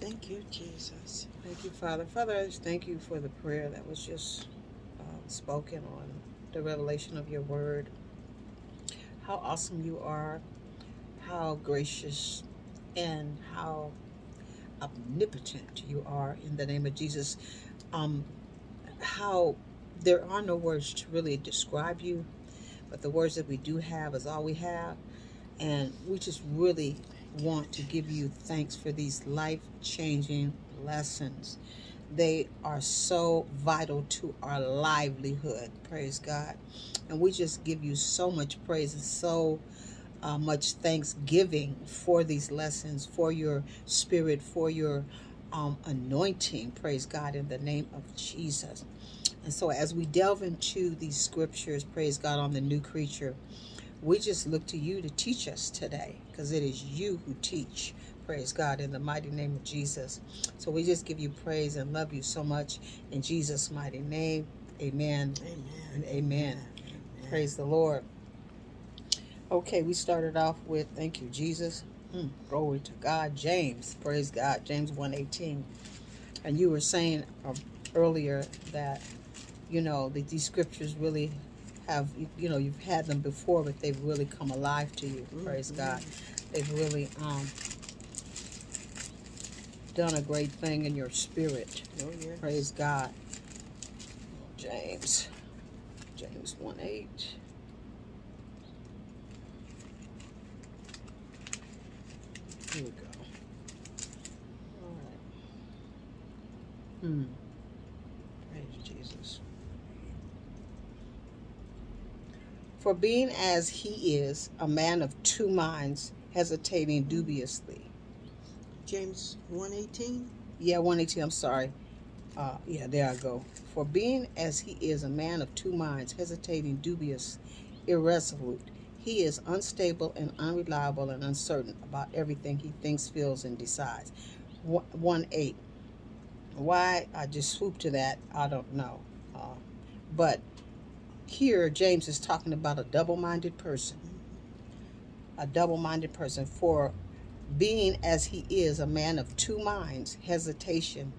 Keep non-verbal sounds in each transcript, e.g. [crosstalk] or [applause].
Thank you, Jesus. Thank you, Father. Father, I just thank you for the prayer that was just uh, spoken on the revelation of your word. How awesome you are, how gracious, and how omnipotent you are in the name of Jesus. Um, how there are no words to really describe you, but the words that we do have is all we have. And we just really want to give you thanks for these life changing lessons. They are so vital to our livelihood. Praise God. And we just give you so much praise and so uh, much thanksgiving for these lessons, for your spirit, for your um, anointing. Praise God in the name of Jesus. And so, as we delve into these scriptures, praise God on the new creature, we just look to you to teach us today because it is you who teach. Praise God in the mighty name of Jesus. So we just give you praise and love you so much in Jesus' mighty name. Amen. Amen. And amen. Praise the Lord. Okay, we started off with thank you, Jesus. Mm, glory to God. James, praise God. James 118. And you were saying uh, earlier that, you know, that these scriptures really have, you know, you've had them before, but they've really come alive to you. Praise Mm-hmm. God. They've really um, done a great thing in your spirit. Oh, yes. Praise God. James. James 1 8. Here we go. All right. Hmm. Praise Jesus. For being as he is, a man of two minds, hesitating dubiously. James 118. Yeah, 118, I'm sorry. Uh, yeah, there I go. For being as he is a man of two minds, hesitating, dubious, irresolute, he is unstable and unreliable and uncertain about everything he thinks, feels, and decides. 1 8. Why I just swooped to that, I don't know. Uh, but here, James is talking about a double minded person. A double minded person. For being as he is a man of two minds, hesitation,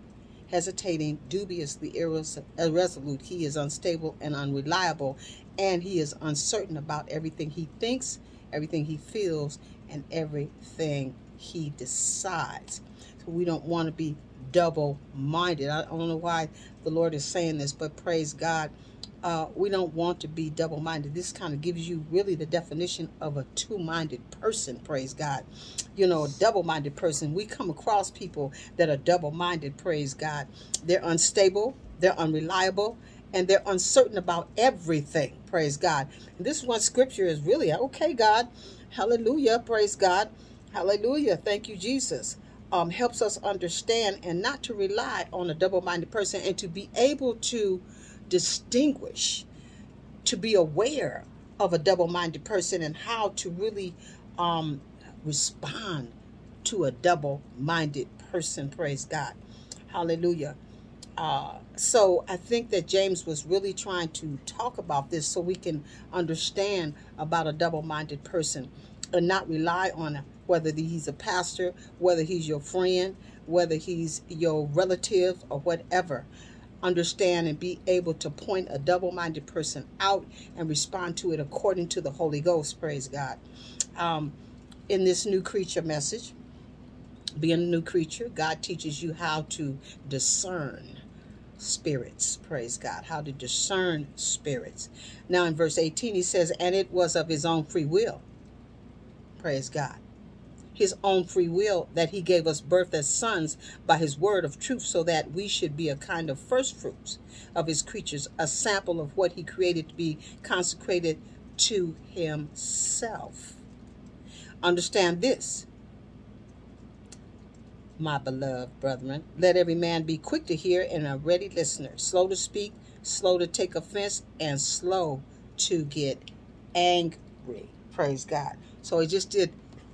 hesitating, dubiously irresolute, he is unstable and unreliable, and he is uncertain about everything he thinks, everything he feels, and everything he decides. So we don't want to be double minded. I don't know why the Lord is saying this, but praise God. Uh, we don't want to be double minded. This kind of gives you really the definition of a two minded person, praise God. You know, a double minded person. We come across people that are double minded, praise God. They're unstable, they're unreliable, and they're uncertain about everything, praise God. And this one scripture is really okay, God. Hallelujah, praise God. Hallelujah. Thank you, Jesus. Um, helps us understand and not to rely on a double minded person and to be able to distinguish, to be aware of a double minded person and how to really um, respond to a double minded person. Praise God. Hallelujah. Uh, so I think that James was really trying to talk about this so we can understand about a double minded person and not rely on whether he's a pastor, whether he's your friend, whether he's your relative, or whatever understand and be able to point a double minded person out and respond to it according to the Holy Ghost. Praise God. Um, in this new creature message, being a new creature, God teaches you how to discern spirits. Praise God. How to discern spirits. Now, in verse 18, he says, And it was of his own free will. Praise God his own free will that he gave us birth as sons by his word of truth so that we should be a kind of first fruits of his creatures a sample of what he created to be consecrated to himself. Understand this my beloved brethren. Let every man be quick to hear and a ready listener. Slow to speak slow to take offense and slow to get angry. Praise god. So he just did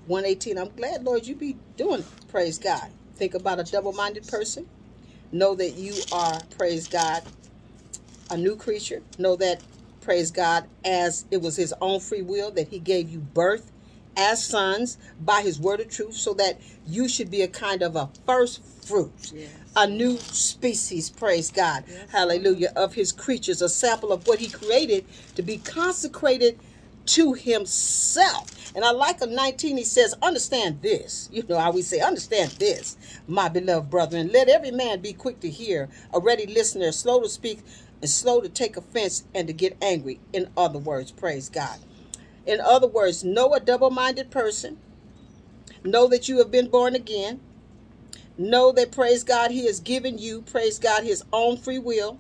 118. I'm glad, Lord, you be doing it. Praise God. Think about a double minded person. Know that you are, praise God, a new creature. Know that, praise God, as it was his own free will that he gave you birth as sons by his word of truth, so that you should be a kind of a first fruit, Yes. a new species, praise God, Yes. hallelujah, of his creatures, a sample of what he created to be consecrated to himself. And I like a 19, he says, understand this. [laughs] You know how we say, understand this, my beloved brethren. Let every man be quick to hear, a ready listener, slow to speak, and slow to take offense and to get angry. In other words, praise God. In other words, know a double minded person. Know that you have been born again. Know that, praise God, He has given you, praise God, His own free will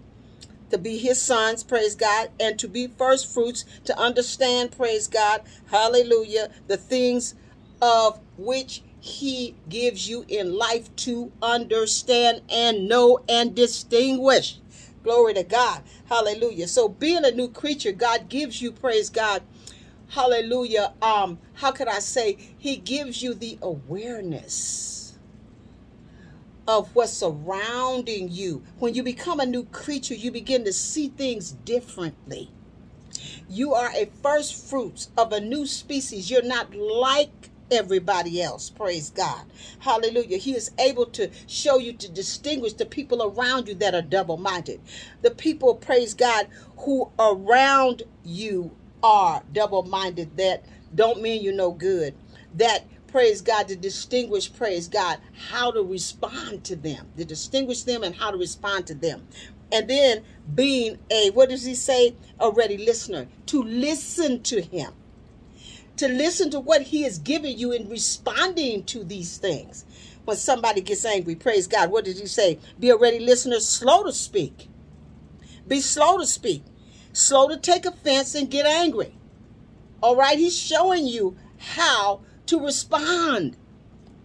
to be His sons, praise God, and to be first fruits, to understand, praise God, hallelujah, the things of which He gives you in life to understand and know and distinguish. Glory to God. Hallelujah. So being a new creature, God gives you, praise God, hallelujah. Um, how could I say? He gives you the awareness of what's surrounding you. When you become a new creature, you begin to see things differently. You are a first fruits of a new species. You're not like everybody else. Praise God. Hallelujah. He is able to show you to distinguish the people around you that are double minded. The people, praise God, who around you are double minded that don't mean you no good. That praise God, to distinguish, praise God, how to respond to them, to distinguish them and how to respond to them. And then being a, what does he say? A ready listener, to listen to him, to listen to what he is giving you in responding to these things. When somebody gets angry, praise God, what did he say? Be a ready listener, slow to speak. Be slow to speak, slow to take offense and get angry. All right, he's showing you how to respond.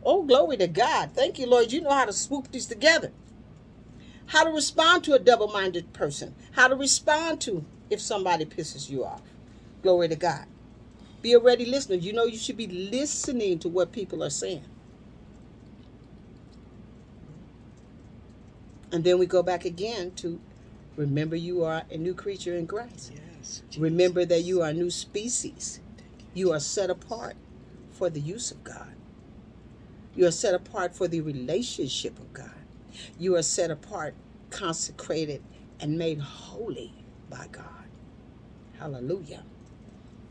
Oh, glory to God. Thank you, Lord. You know how to swoop these together. How to respond to a double minded person. How to respond to if somebody pisses you off. Glory to God. Be a ready listener. You know you should be listening to what people are saying. And then we go back again to remember you are a new creature in Christ. Yes. Remember that you are a new species. You are set apart for the use of God. You are set apart for the relationship of God. You are set apart, consecrated, and made holy by God. Hallelujah.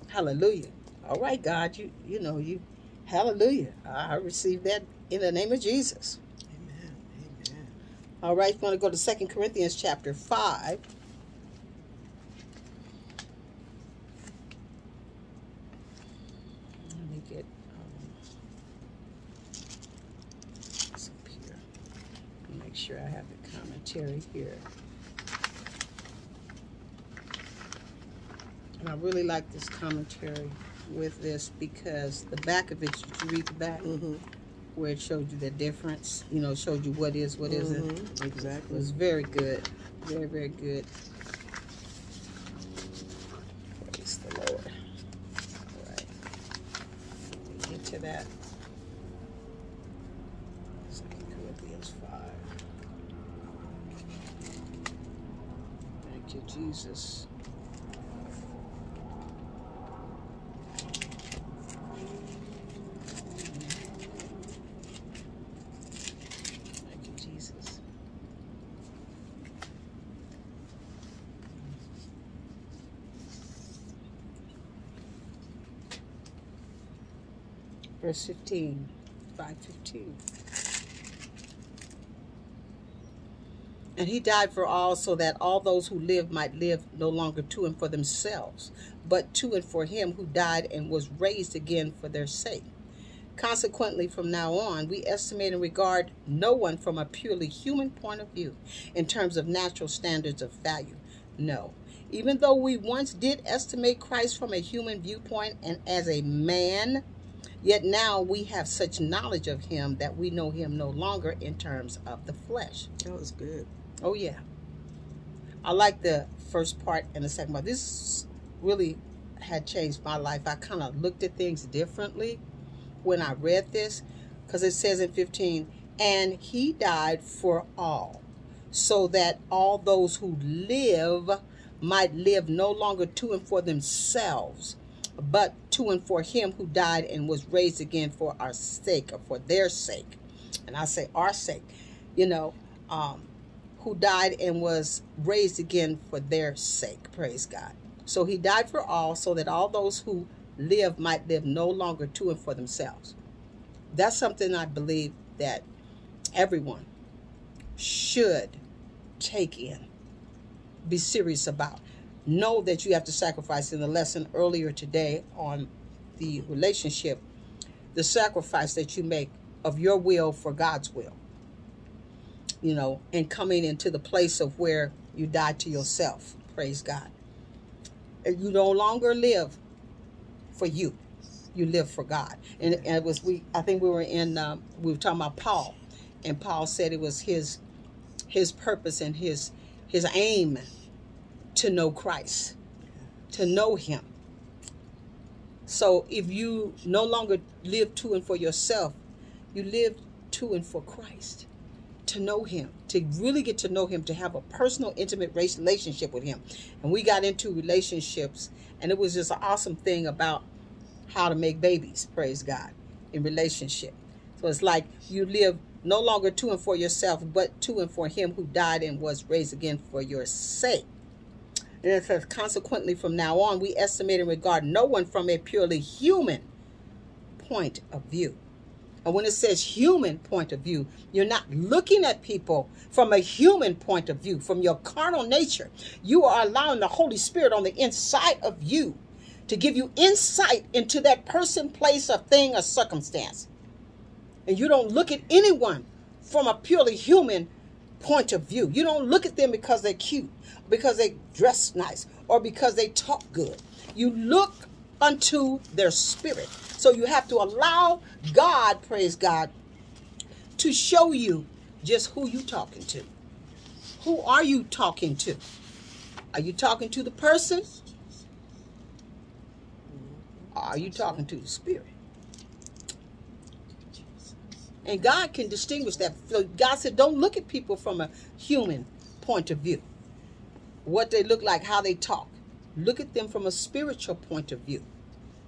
Hallelujah. All right, God, you you know you hallelujah. I receive that in the name of Jesus. Amen. Amen. All right, we're going to go to Second Corinthians chapter 5. Let me get um, this up here. Make sure I have commentary here. And I really like this commentary with this because the back of it, did you read the back? Mm-hmm. Where it showed you the difference, you know, showed you what is, what isn't. Mhm. It Exactly. was very good. Very, very good. Praise the Lord. All right. Let me Get to that. Second Corinthians 5. Thank you, Jesus. Thank you, Jesus. Verse 15, 515. And he died for all, so that all those who live might live no longer to and for themselves, but to and for him who died and was raised again for their sake. Consequently, from now on, we estimate and regard no one from a purely human point of view in terms of natural standards of value. No. Even though we once did estimate Christ from a human viewpoint and as a man, yet now we have such knowledge of him that we know him no longer in terms of the flesh. That was good. Oh yeah. I like the first part and the second part. This really had changed my life. I kind of looked at things differently when I read this because it says in 15, and he died for all, so that all those who live might live no longer to and for themselves, but to and for him who died and was raised again for our sake or for their sake. And I say our sake, you know, um, who died and was raised again for their sake. Praise God. So he died for all so that all those who live might live no longer to and for themselves. That's something I believe that everyone should take in, be serious about. Know that you have to sacrifice in the lesson earlier today on the relationship, the sacrifice that you make of your will for God's will. You know, and coming into the place of where you die to yourself. Praise God. You no longer live for you. You live for God. And, and it was we. I think we were in. Um, we were talking about Paul, and Paul said it was his his purpose and his his aim to know Christ, to know Him. So if you no longer live to and for yourself, you live to and for Christ, to know Him, to really get to know Him, to have a personal, intimate relationship with Him. And we got into relationships, and it was just an awesome thing about how to make babies, praise God, in relationship. So it's like you live no longer to and for yourself, but to and for him who died and was raised again for your sake. And it says, consequently, from now on, we estimate and regard no one from a purely human point of view. And when it says human point of view, you're not looking at people from a human point of view, from your carnal nature. You are allowing the Holy Spirit on the inside of you to give you insight into that person, place, or thing, or circumstance. And you don't look at anyone from a purely human point of view. You don't look at them because they're cute, because they dress nice, or because they talk good. You look unto their spirit. So you have to allow God, praise God, to show you just who you talking to. Who are you talking to? Are you talking to the person? Are you talking to the spirit? And God can distinguish that. So God said, don't look at people from a human point of view. What they look like, how they talk. Look at them from a spiritual point of view.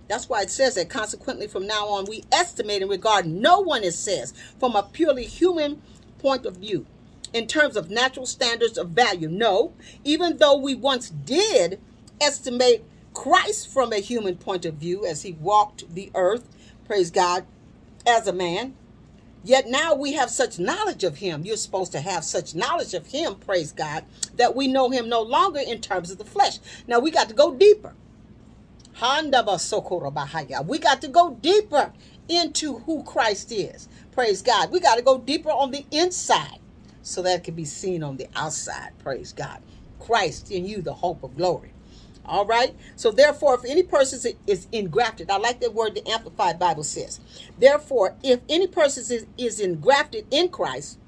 That's why it says that consequently from now on we estimate and regard no one, it says, from a purely human point of view in terms of natural standards of value. No, even though we once did estimate Christ from a human point of view as he walked the earth, praise God, as a man, Yet now we have such knowledge of him. You're supposed to have such knowledge of him, praise God, that we know him no longer in terms of the flesh. Now we got to go deeper. We got to go deeper into who Christ is. Praise God. We got to go deeper on the inside so that it can be seen on the outside. Praise God. Christ in you, the hope of glory. All right. So therefore, if any person is engrafted, I like that word the Amplified Bible says. Therefore, if any person is, is engrafted in Christ,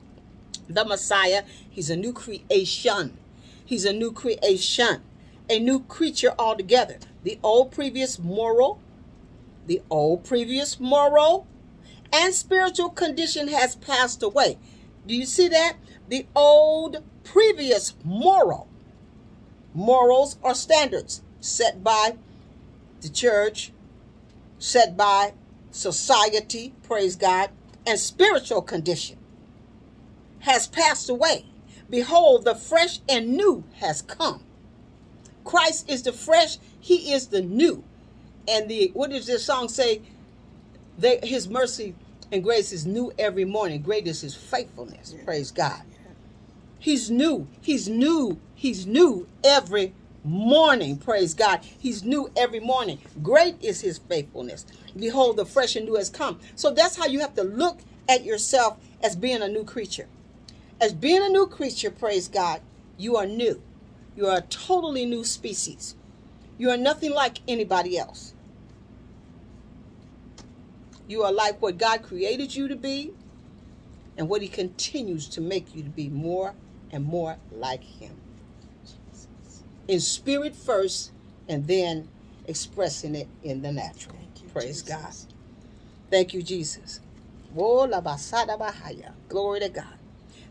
the Messiah, he's a new creation. He's a new creation, a new creature altogether. The old previous moral, the old previous moral and spiritual condition has passed away. Do you see that? The old previous moral morals or standards set by the church, set by society, praise God, and spiritual condition has passed away. Behold, the fresh and new has come. Christ is the fresh, he is the new. And the what does this song say? They, his mercy and grace is new every morning. Great is his faithfulness. Praise God. He's new. He's new. He's new every morning. Praise God. He's new every morning. Great is his faithfulness. Behold, the fresh and new has come. So that's how you have to look at yourself as being a new creature. As being a new creature, praise God, you are new. You are a totally new species. You are nothing like anybody else. You are like what God created you to be and what he continues to make you to be more and more like him. In spirit first, and then expressing it in the natural. You, Praise Jesus. God. Thank you, Jesus. Glory to God.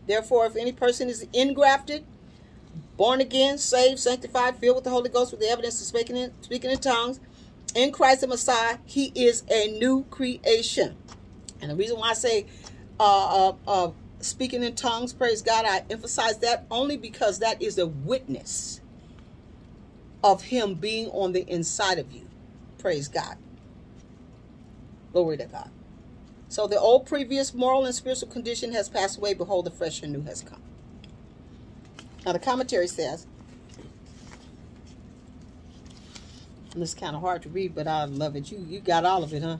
Therefore, if any person is ingrafted, born again, saved, sanctified, filled with the Holy Ghost with the evidence of speaking in, speaking in tongues, In Christ the Messiah, he is a new creation. And the reason why I say uh, uh, uh, speaking in tongues, praise God, I emphasize that only because that is a witness of him being on the inside of you. Praise God. Glory to God. So the old previous moral and spiritual condition has passed away. Behold, the fresh and new has come. Now the commentary says, and it's kind of hard to read, but I love it. You you got all of it, huh?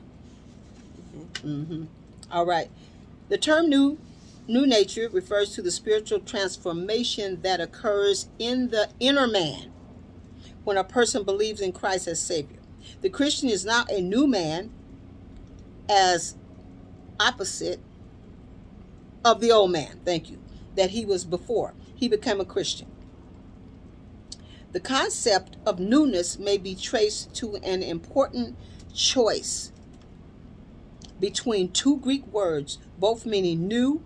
Mm-hmm. All right. The term new new nature refers to the spiritual transformation that occurs in the inner man when a person believes in Christ as Savior. The Christian is not a new man as opposite of the old man, thank you, that he was before he became a Christian. The concept of newness may be traced to an important choice between two Greek words, both meaning new.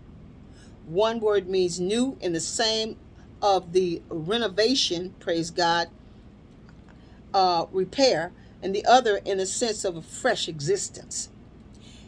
One word means new in the same of the renovation, praise God, uh, repair, and the other in the sense of a fresh existence.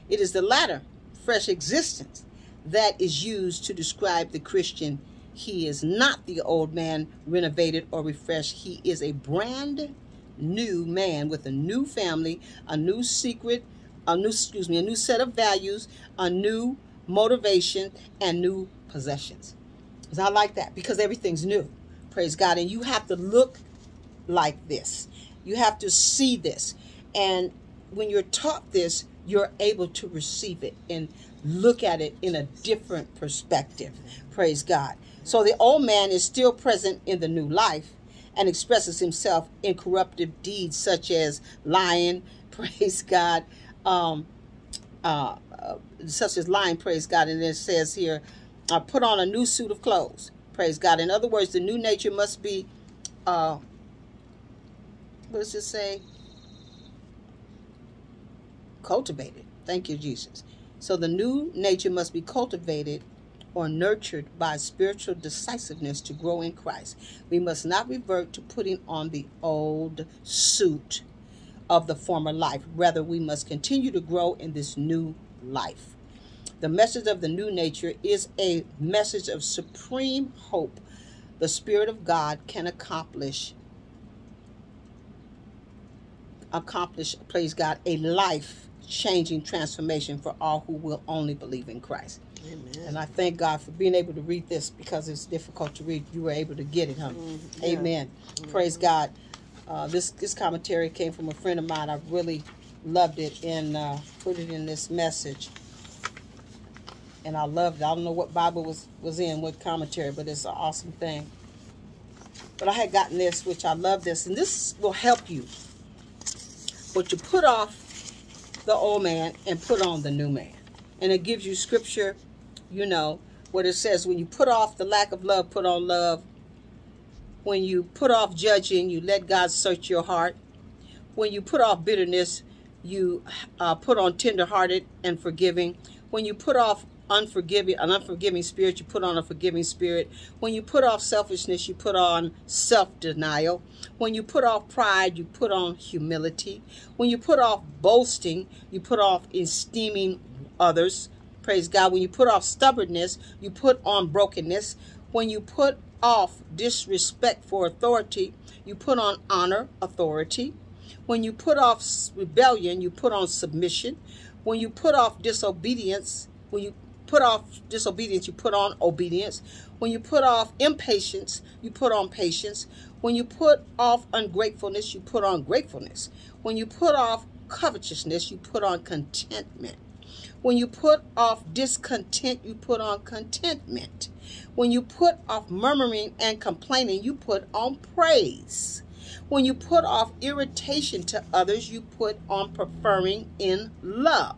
It is the latter, fresh existence, that is used to describe the Christian. He is not the old man renovated or refreshed. He is a brand new man with a new family, a new secret, a new excuse me, a new set of values, a new motivation, and new possessions. Because I like that because everything's new. Praise God. And you have to look like this. You have to see this. And when you're taught this, you're able to receive it and look at it in a different perspective. Praise God. So the old man is still present in the new life and expresses himself in corruptive deeds such as lying, [laughs] praise God, um, uh, uh, such as lying, praise God. And it says here, uh, put on a new suit of clothes, praise God. In other words, the new nature must be, uh, what does it say? cultivated. Thank you, Jesus. So the new nature must be cultivated or nurtured by spiritual decisiveness to grow in Christ. We must not revert to putting on the old suit of the former life. Rather, we must continue to grow in this new life. The message of the new nature is a message of supreme hope the Spirit of God can accomplish accomplish, praise God, a life changing transformation for all who will only believe in Christ. Amen. And I thank God for being able to read this because it's difficult to read. You were able to get it, huh? Mm, yeah. Amen. Praise God. Uh, this this commentary came from a friend of mine. I really loved it and uh, put it in this message. And I loved it. I don't know what Bible was, was in, what commentary, but it's an awesome thing. But I had gotten this, which I love this, and this will help you. But you put off the old man and put on the new man. And it gives you scripture, you know, what it says when you put off the lack of love, put on love. When you put off judging, you let God search your heart. When you put off bitterness, you uh, put on tenderhearted and forgiving. When you put off unforgiving, an unforgiving spirit, you put on a forgiving spirit. When you put off selfishness, you put on self-denial. When you put off pride, you put on humility. When you put off boasting, you put off esteeming others. Praise God. When you put off stubbornness, you put on brokenness. When you put off disrespect for authority, you put on honor, authority. When you put off rebellion, you put on submission. When you put off disobedience, when you put off disobedience, you put on obedience. When you put off impatience, you put on patience. When you put off ungratefulness, you put on gratefulness. When you put off covetousness, you put on contentment. When you put off discontent, you put on contentment. When you put off murmuring and complaining, you put on praise. When you put off irritation to others, you put on preferring in love.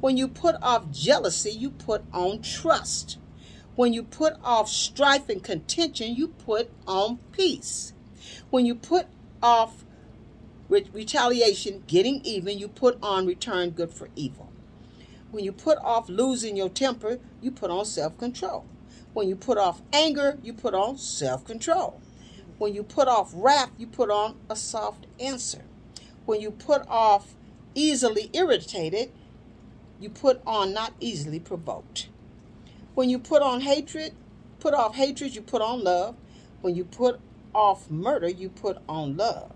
When you put off jealousy, you put on trust. When you put off strife and contention, you put on peace. When you put off retaliation, getting even, you put on return good for evil. When you put off losing your temper, you put on self control. When you put off anger, you put on self control. When you put off wrath, you put on a soft answer. When you put off easily irritated, you put on not easily provoked. When you put on hatred, put off hatred, you put on love. When you put off murder, you put on love.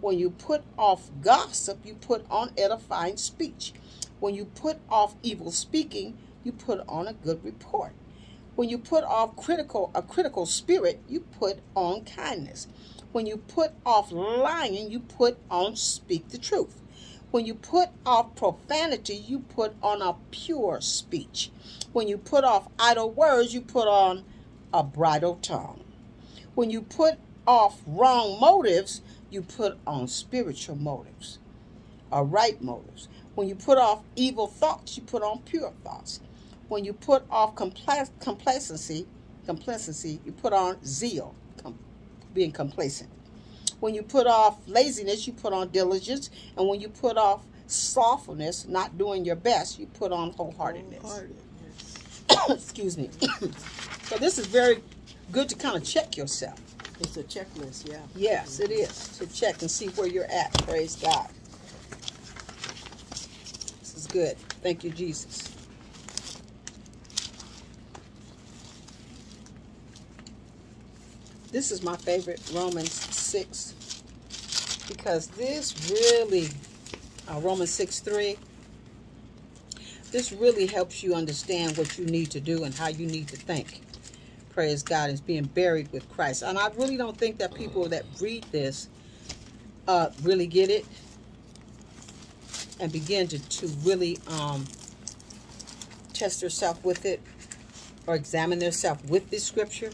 When you put off gossip, you put on edifying speech. When you put off evil speaking, you put on a good report. When you put off critical a critical spirit, you put on kindness. When you put off lying, you put on speak the truth. When you put off profanity, you put on a pure speech. When you put off idle words, you put on a bridle tongue. When you put off wrong motives, you put on spiritual motives, or right motives. When you put off evil thoughts, you put on pure thoughts. When you put off compla- complacency, complacency, you put on zeal, com- being complacent. When you put off laziness, you put on diligence. And when you put off slothfulness, not doing your best, you put on wholeheartedness. Wholehearted, yes. [coughs] Excuse me. [coughs] so this is very good to kind of check yourself. It's a checklist, yeah. Yes, it mm-hmm. is to check and see where you're at. Praise God. This is good. Thank you, Jesus. This is my favorite, Romans 6, because this really, uh, Romans 6 3, this really helps you understand what you need to do and how you need to think. Praise God, is being buried with Christ. And I really don't think that people that read this uh, really get it and begin to, to really um, test themselves with it or examine themselves with this scripture.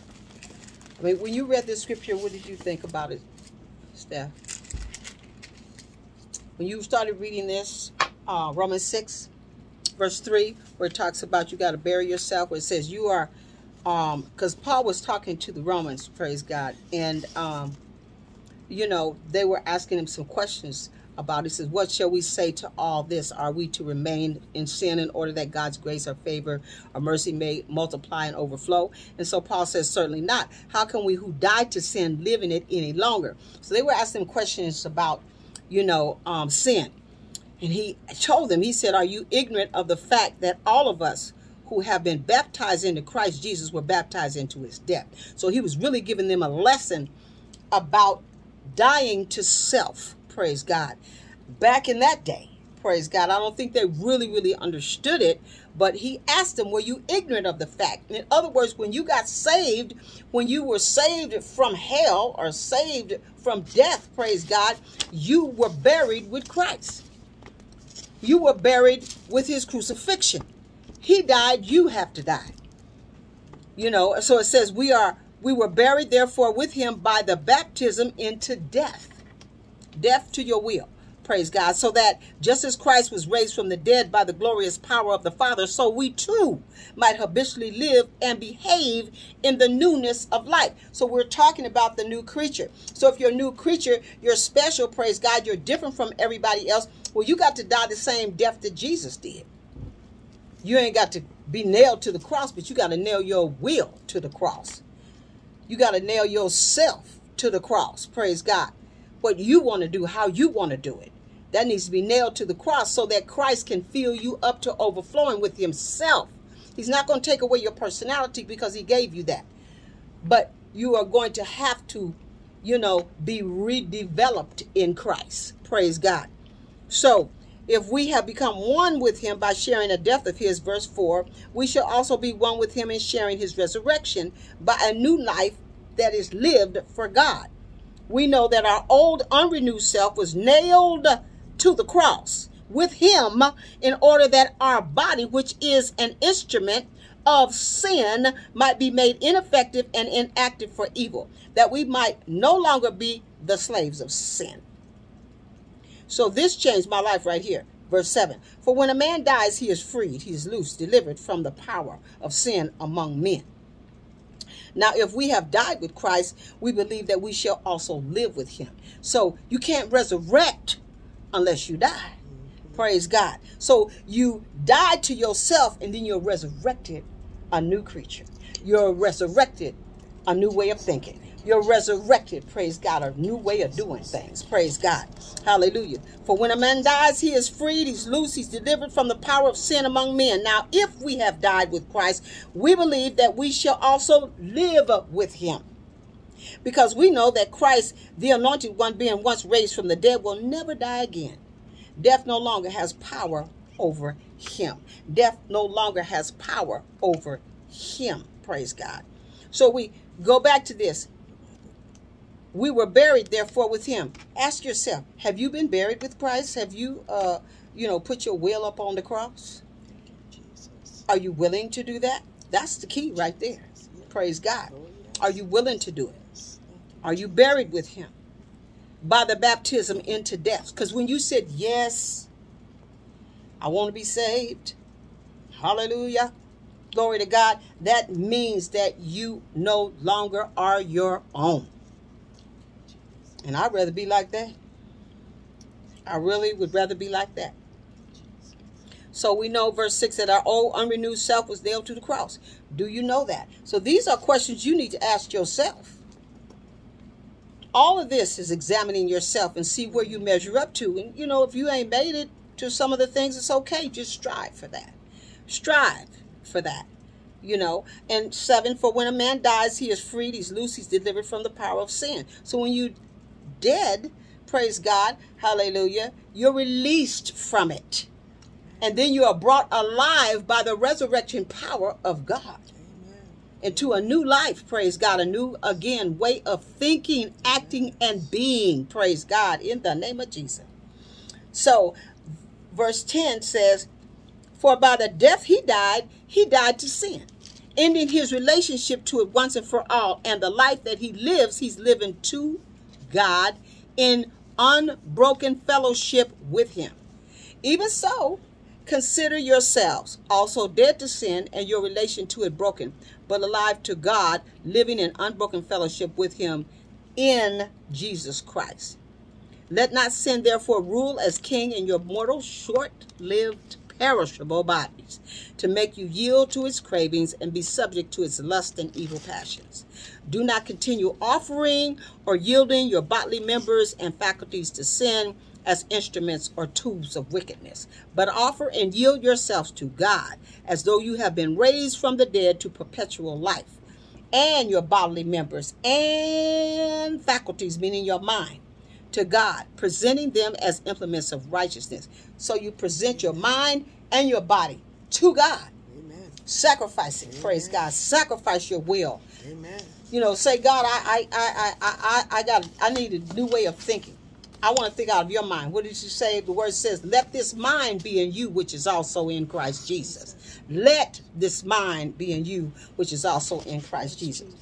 When you read this scripture, what did you think about it, Steph? When you started reading this, uh, Romans 6, verse 3, where it talks about you got to bury yourself, where it says you are, um because Paul was talking to the Romans, praise God, and, um, you know, they were asking him some questions about, he says, what shall we say to all this? Are we to remain in sin in order that God's grace or favor or mercy may multiply and overflow? And so Paul says, certainly not. How can we who died to sin live in it any longer? So they were asking questions about, you know, um, sin. And he told them, he said, Are you ignorant of the fact that all of us who have been baptized into Christ Jesus were baptized into his death? So he was really giving them a lesson about dying to self. Praise God. Back in that day, praise God. I don't think they really, really understood it, but he asked them, Were you ignorant of the fact? In other words, when you got saved, when you were saved from hell or saved from death, praise God, you were buried with Christ. You were buried with his crucifixion. He died, you have to die. You know, so it says, We are we were buried therefore with him by the baptism into death. Death to your will. Praise God. So that just as Christ was raised from the dead by the glorious power of the Father, so we too might habitually live and behave in the newness of life. So we're talking about the new creature. So if you're a new creature, you're special. Praise God. You're different from everybody else. Well, you got to die the same death that Jesus did. You ain't got to be nailed to the cross, but you got to nail your will to the cross. You got to nail yourself to the cross. Praise God. What you want to do, how you want to do it. That needs to be nailed to the cross so that Christ can fill you up to overflowing with himself. He's not going to take away your personality because he gave you that. But you are going to have to, you know, be redeveloped in Christ. Praise God. So, if we have become one with him by sharing the death of his, verse 4, we shall also be one with him in sharing his resurrection by a new life that is lived for God. We know that our old unrenewed self was nailed to the cross with him in order that our body, which is an instrument of sin, might be made ineffective and inactive for evil, that we might no longer be the slaves of sin. So this changed my life right here. Verse 7 For when a man dies, he is freed, he is loose, delivered from the power of sin among men. Now, if we have died with Christ, we believe that we shall also live with him. So you can't resurrect unless you die. Praise God. So you died to yourself and then you're resurrected a new creature. You're resurrected a new way of thinking. You're resurrected, praise God, a new way of doing things, praise God. Hallelujah. For when a man dies, he is freed, he's loose, he's delivered from the power of sin among men. Now, if we have died with Christ, we believe that we shall also live with him. Because we know that Christ, the anointed one, being once raised from the dead, will never die again. Death no longer has power over him. Death no longer has power over him. Praise God. So we go back to this. We were buried, therefore, with him. Ask yourself, have you been buried with Christ? Have you, uh, you know, put your will up on the cross? Are you willing to do that? That's the key right there. Praise God. Are you willing to do it? Are you buried with him by the baptism into death? Because when you said, Yes, I want to be saved, hallelujah, glory to God, that means that you no longer are your own. And I'd rather be like that. I really would rather be like that. So we know verse 6 that our old unrenewed self was nailed to the cross. Do you know that? So these are questions you need to ask yourself. All of this is examining yourself and see where you measure up to. And you know, if you ain't made it to some of the things, it's okay. Just strive for that. Strive for that. You know, and seven, for when a man dies, he is freed, he's loose, he's delivered from the power of sin. So when you dead, praise God, hallelujah, you're released from it. And then you are brought alive by the resurrection power of God Amen. into a new life, praise God, a new, again, way of thinking, acting, and being, praise God, in the name of Jesus. So, verse 10 says, For by the death he died, he died to sin, ending his relationship to it once and for all. And the life that he lives, he's living to God in unbroken fellowship with him. Even so, consider yourselves also dead to sin and your relation to it broken, but alive to God, living in unbroken fellowship with him in Jesus Christ. Let not sin therefore rule as king in your mortal, short lived, perishable bodies, to make you yield to its cravings and be subject to its lust and evil passions. Do not continue offering or yielding your bodily members and faculties to sin as instruments or tools of wickedness, but offer and yield yourselves to God as though you have been raised from the dead to perpetual life, and your bodily members and faculties, meaning your mind, to God, presenting them as implements of righteousness. So you present your mind and your body to God. Amen. Sacrifice it, praise God. Sacrifice your will. Amen. You know, say, God, I I I I I I got I need a new way of thinking. I want to think out of your mind. What did you say? The word says, Let this mind be in you, which is also in Christ Jesus. Let this mind be in you, which is also in Christ Jesus.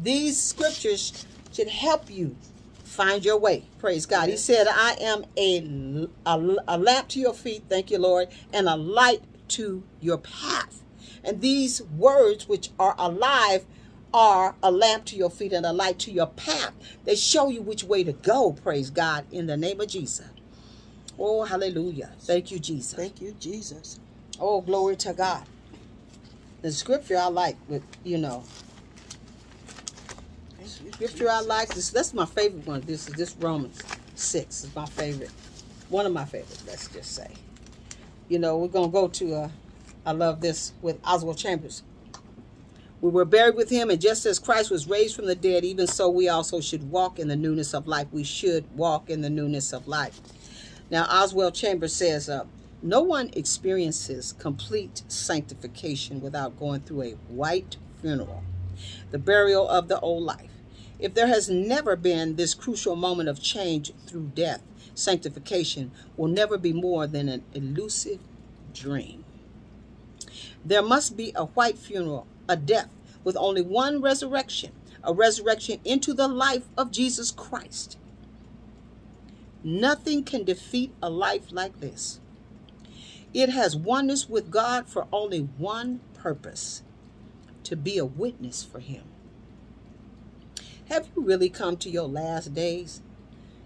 These scriptures should help you find your way. Praise God. He said, I am a, a, a lamp to your feet, thank you, Lord, and a light to your path. And these words, which are alive, are a lamp to your feet and a light to your path. They show you which way to go, praise God, in the name of Jesus. Oh, hallelujah. Thank you, Jesus. Thank you, Jesus. Oh, glory to God. The scripture I like with, you know, you, scripture I like this. That's my favorite one. This is this Romans six is my favorite. One of my favorites. Let's just say. You know, we're gonna go to. Uh, I love this with Oswald Chambers. We were buried with him, and just as Christ was raised from the dead, even so we also should walk in the newness of life. We should walk in the newness of life. Now, Oswald Chambers says, uh, no one experiences complete sanctification without going through a white funeral, the burial of the old life. If there has never been this crucial moment of change through death, sanctification will never be more than an elusive dream. There must be a white funeral, a death with only one resurrection, a resurrection into the life of Jesus Christ. Nothing can defeat a life like this. It has oneness with God for only one purpose to be a witness for Him. Have you really come to your last days?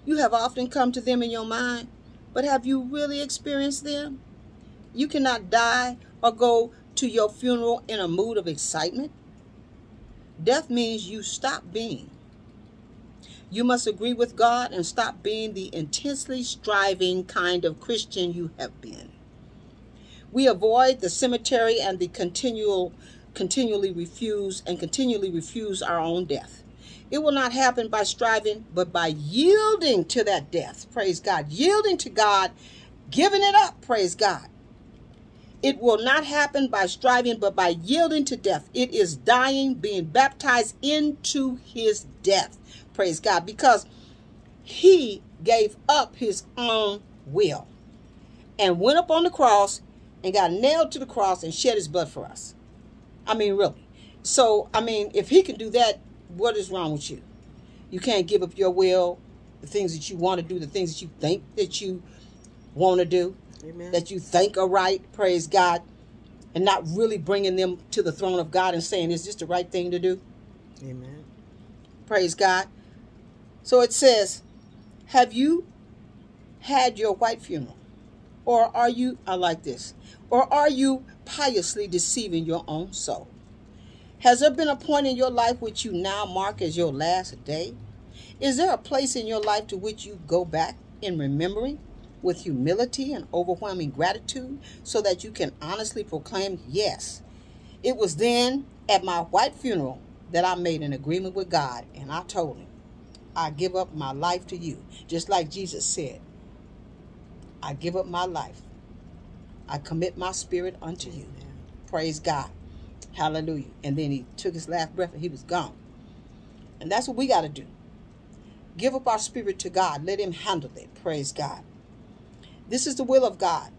You have often come to them in your mind, but have you really experienced them? You cannot die or go to your funeral in a mood of excitement. Death means you stop being You must agree with God and stop being the intensely striving kind of Christian you have been. We avoid the cemetery and the continual continually refuse and continually refuse our own death. It will not happen by striving, but by yielding to that death. Praise God. Yielding to God, giving it up. Praise God. It will not happen by striving, but by yielding to death. It is dying, being baptized into his death. Praise God. Because he gave up his own will and went up on the cross and got nailed to the cross and shed his blood for us. I mean, really. So, I mean, if he can do that, what is wrong with you? You can't give up your will, the things that you want to do, the things that you think that you want to do, Amen. that you think are right, praise God, and not really bringing them to the throne of God and saying, is this the right thing to do? Amen. Praise God. So it says, have you had your white funeral? Or are you, I like this, or are you piously deceiving your own soul? Has there been a point in your life which you now mark as your last day? Is there a place in your life to which you go back in remembering with humility and overwhelming gratitude so that you can honestly proclaim, Yes, it was then at my white funeral that I made an agreement with God and I told him, I give up my life to you. Just like Jesus said, I give up my life. I commit my spirit unto you. Amen. Praise God. Hallelujah. And then he took his last breath and he was gone. And that's what we got to do. Give up our spirit to God. Let him handle it. Praise God. This is the will of God.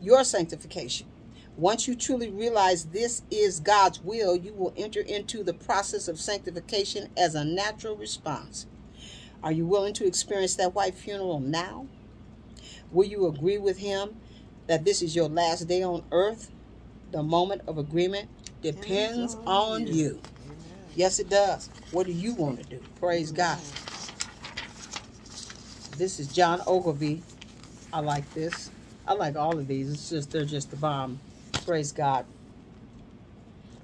Your sanctification. Once you truly realize this is God's will, you will enter into the process of sanctification as a natural response. Are you willing to experience that white funeral now? Will you agree with him that this is your last day on earth? The moment of agreement depends on you. you. Amen. Yes, it does. What do you want to do? Praise God. This is John Ogilvie. I like this. I like all of these. It's just they're just the bomb. Praise God.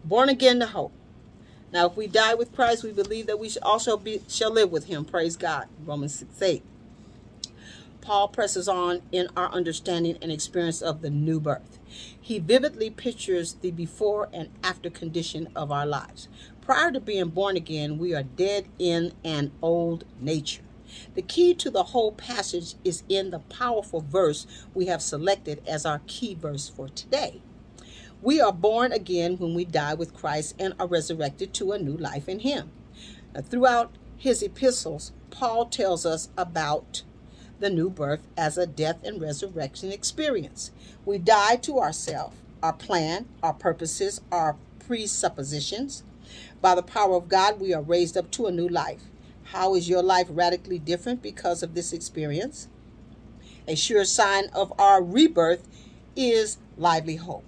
Born again to hope. Now, if we die with Christ, we believe that we shall also be shall live with Him. Praise God. Romans six eight. Paul presses on in our understanding and experience of the new birth. He vividly pictures the before and after condition of our lives. Prior to being born again, we are dead in an old nature. The key to the whole passage is in the powerful verse we have selected as our key verse for today. We are born again when we die with Christ and are resurrected to a new life in Him. Now, throughout his epistles, Paul tells us about the new birth as a death and resurrection experience. We die to ourselves, our plan, our purposes, our presuppositions. By the power of God, we are raised up to a new life. How is your life radically different because of this experience? A sure sign of our rebirth is lively hope.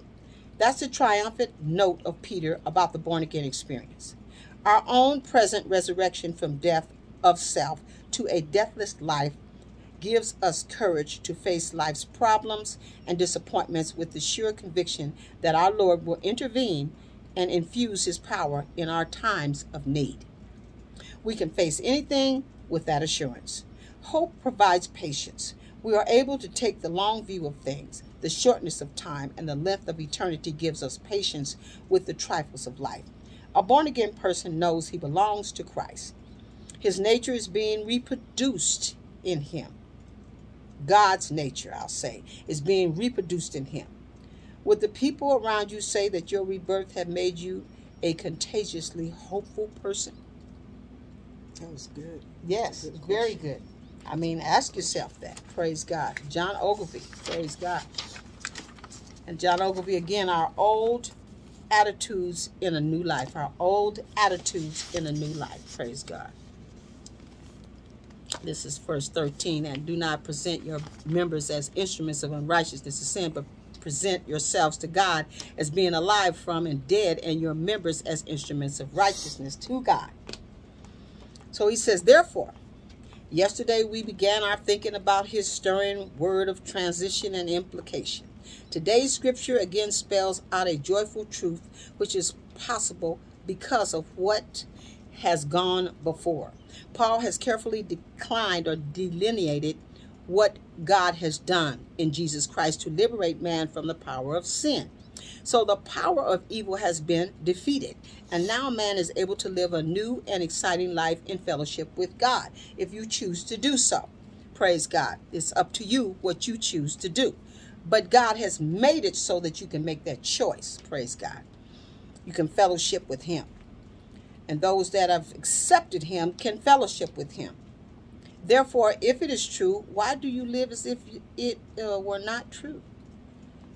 That's the triumphant note of Peter about the born again experience. Our own present resurrection from death of self to a deathless life gives us courage to face life's problems and disappointments with the sure conviction that our Lord will intervene and infuse his power in our times of need. We can face anything with that assurance. Hope provides patience. We are able to take the long view of things. The shortness of time and the length of eternity gives us patience with the trifles of life. A born again person knows he belongs to Christ. His nature is being reproduced in him. God's nature, I'll say, is being reproduced in him. Would the people around you say that your rebirth have made you a contagiously hopeful person? That was good. Yes, Good very good. I mean, ask yourself that. Praise God. John Ogilvie, praise God. And John Ogilvie, again, our old attitudes in a new life. Our old attitudes in a new life. Praise God. This is verse 13. And do not present your members as instruments of unrighteousness to sin, but present yourselves to God as being alive from and dead, and your members as instruments of righteousness to God. So he says, therefore, yesterday we began our thinking about his stirring word of transition and implication. Today's scripture again spells out a joyful truth which is possible because of what has gone before. Paul has carefully declined or delineated what God has done in Jesus Christ to liberate man from the power of sin. So the power of evil has been defeated, and now man is able to live a new and exciting life in fellowship with God if you choose to do so. Praise God. It's up to you what you choose to do. But God has made it so that you can make that choice. Praise God. You can fellowship with Him. And those that have accepted Him can fellowship with Him. Therefore, if it is true, why do you live as if it uh, were not true?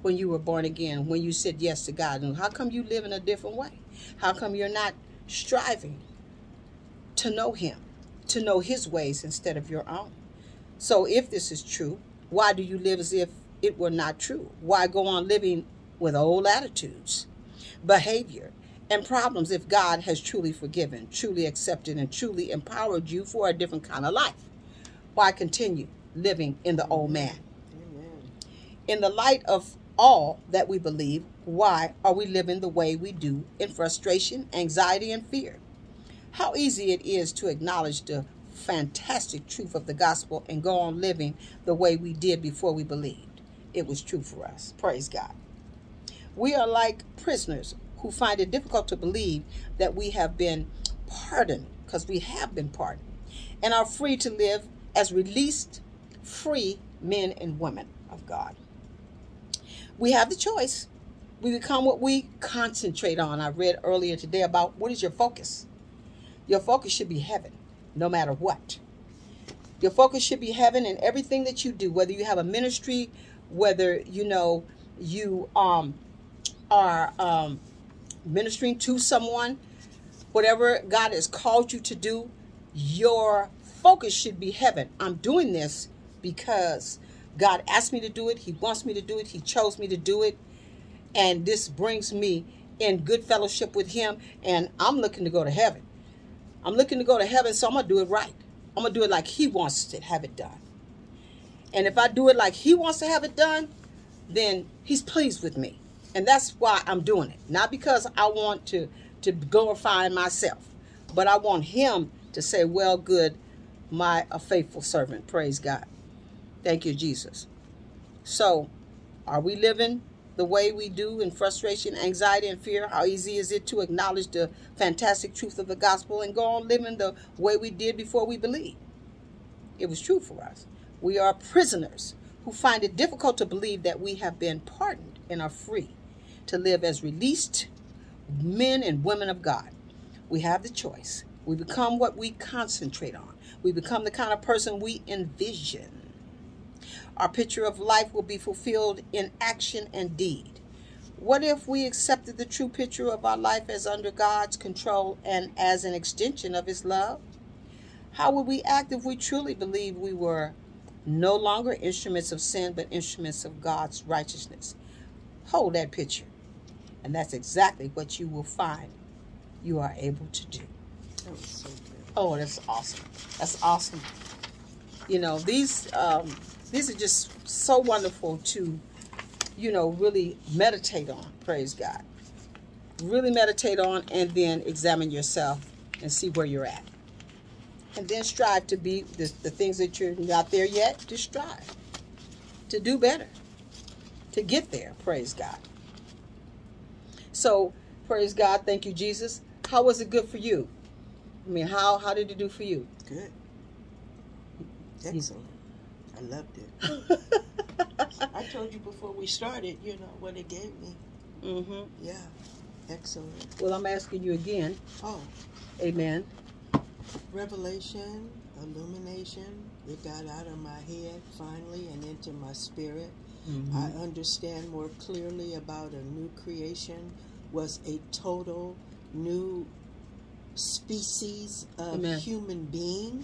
When you were born again, when you said yes to God, and how come you live in a different way? How come you're not striving to know Him, to know His ways instead of your own? So, if this is true, why do you live as if it were not true? Why go on living with old attitudes, behavior, and problems if God has truly forgiven, truly accepted, and truly empowered you for a different kind of life? Why continue living in the old man? Amen. In the light of all that we believe, why are we living the way we do in frustration, anxiety, and fear? How easy it is to acknowledge the fantastic truth of the gospel and go on living the way we did before we believed. It was true for us. Praise God. We are like prisoners who find it difficult to believe that we have been pardoned, because we have been pardoned, and are free to live as released, free men and women of God. We have the choice. We become what we concentrate on. I read earlier today about what is your focus. Your focus should be heaven, no matter what. Your focus should be heaven in everything that you do, whether you have a ministry, whether you know you um, are um, ministering to someone, whatever God has called you to do, your focus should be heaven. I'm doing this because God asked me to do it. He wants me to do it. He chose me to do it. And this brings me in good fellowship with Him. And I'm looking to go to heaven. I'm looking to go to heaven, so I'm going to do it right. I'm going to do it like He wants to have it done. And if I do it like He wants to have it done, then He's pleased with me. And that's why I'm doing it. Not because I want to, to glorify myself, but I want Him to say, Well, good, my a faithful servant. Praise God. Thank you, Jesus. So, are we living the way we do in frustration, anxiety, and fear? How easy is it to acknowledge the fantastic truth of the gospel and go on living the way we did before we believed? It was true for us. We are prisoners who find it difficult to believe that we have been pardoned and are free to live as released men and women of God. We have the choice. We become what we concentrate on. We become the kind of person we envision. Our picture of life will be fulfilled in action and deed. What if we accepted the true picture of our life as under God's control and as an extension of His love? How would we act if we truly believed we were no longer instruments of sin, but instruments of God's righteousness? Hold that picture. And that's exactly what you will find you are able to do. That was so good. Oh, that's awesome. That's awesome. You know, these um, these are just so wonderful to, you know, really meditate on. Praise God. Really meditate on and then examine yourself and see where you're at. And then strive to be the, the things that you're not there yet, just strive to do better, to get there. Praise God. So, praise God. Thank you, Jesus. How was it good for you? I mean, how how did it do for you? Good. Excellent. I loved it. [laughs] I told you before we started, you know, what it gave me. Mm-hmm. Yeah. Excellent. Well, I'm asking you again. Oh, Amen. revelation, illumination. It got out of my head finally and into my spirit. Mhm. I understand more clearly about a new creation was a total new species of Amen. human being.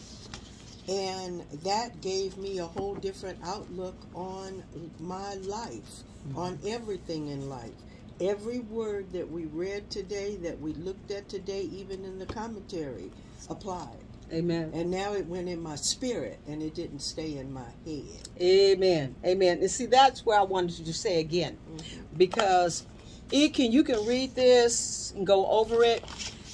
And that gave me a whole different outlook on my life, mm-hmm. on everything in life. Every word that we read today, that we looked at today, even in the commentary, applied. Amen. And now it went in my spirit and it didn't stay in my head. Amen. Amen. And see, that's where I wanted you to say again, mm-hmm. because it can you can read this and go over it,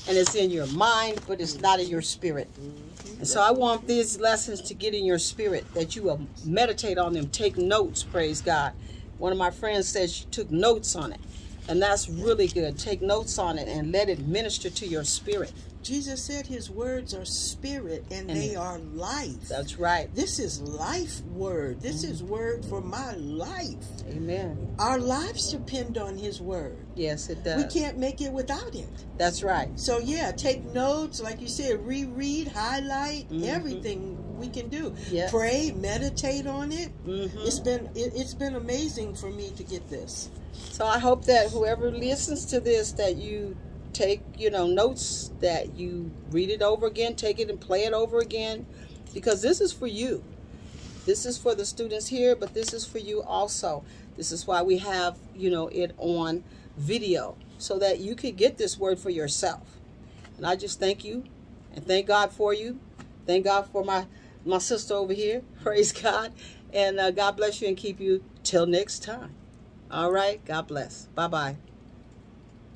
and it's in your mind, but it's not in your spirit. Mhm. And so I want these lessons to get in your spirit that you will meditate on them, take notes, praise God. One of my friends said she took notes on it. And that's really good. Take notes on it and let it minister to your spirit. Jesus said his words are spirit and, And- they are life. That's right. This is life word. This is word for my life. Amen. Our lives depend on his word. Yes, it does. We can't make it without it. That's right. So yeah, take notes, like you said, reread, highlight, Mhm. everything we can do. Pray, meditate on it. hmm It's been it, it's been amazing for me to get this. So I hope that whoever listens to this, that you take, you know, notes, that you read it over again, take it and play it over again, because this is for you. This is for the students here, but this is for you also. This is why we have, you know, it on video so that you could get this word for yourself. And I just thank you and thank God for you. Thank God for my my sister over here. [laughs] Praise God. And uh, God bless you and keep you till next time. All right. God bless. Bye bye.